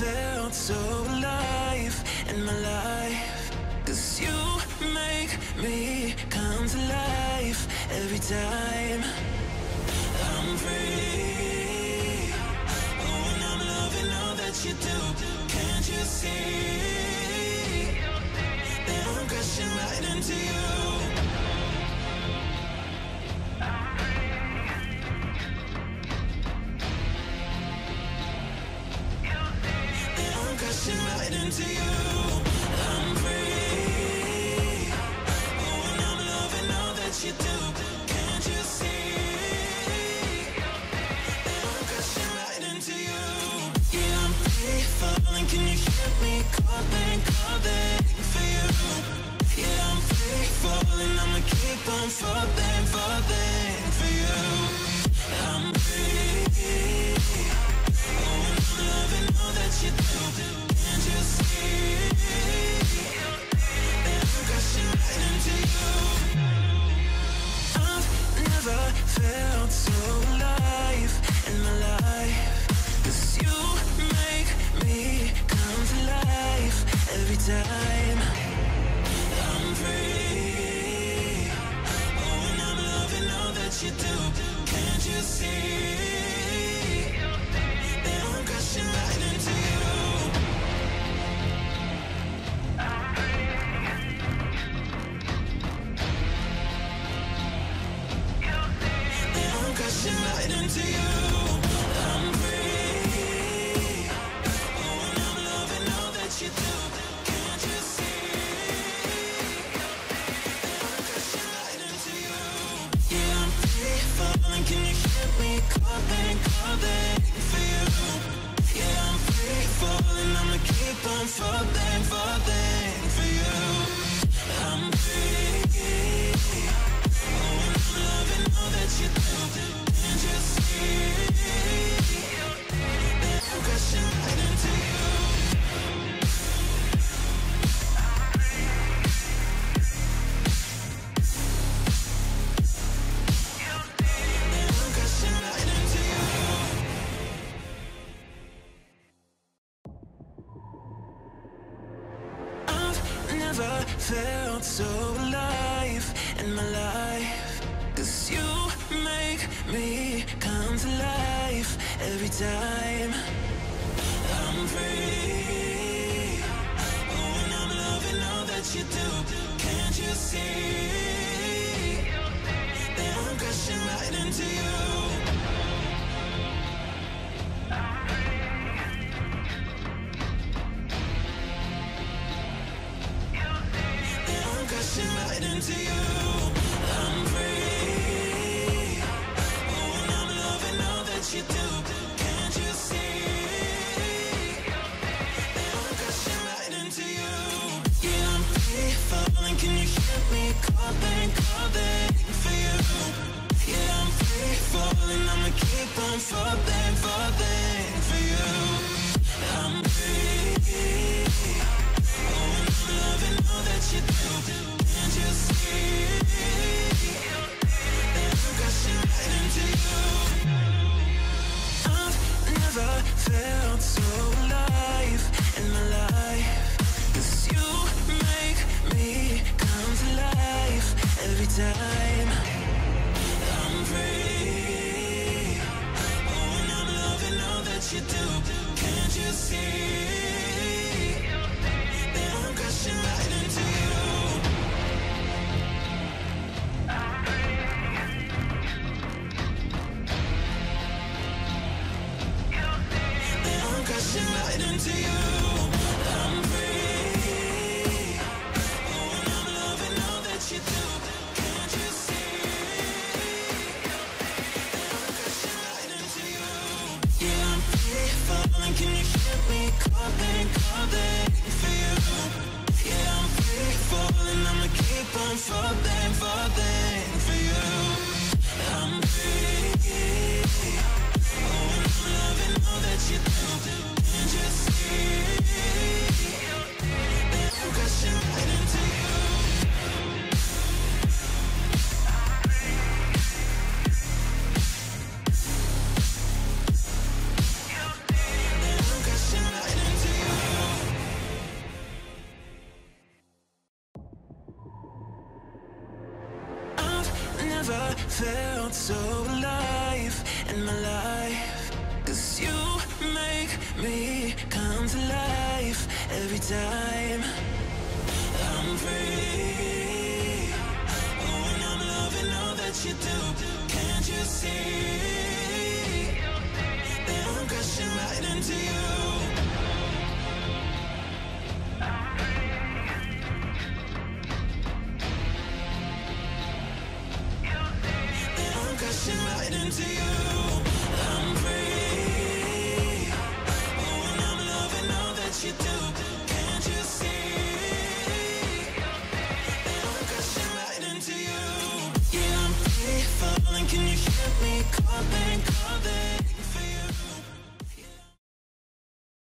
felt so alive in my life. Cause you make me come to life every time I'm free. to you. never felt so alive in my life. Cause you make me come to life every time. I'm free. Oh, and I'm loving all that you do. Can't you see? That I'm crashing right into you? keep on falling, falling see. falling, I'ma keep on falling, falling never felt so alive in my life. Cause you make me come to life every time I'm free. Oh, and I'm loving all that you do. Can't you see into you.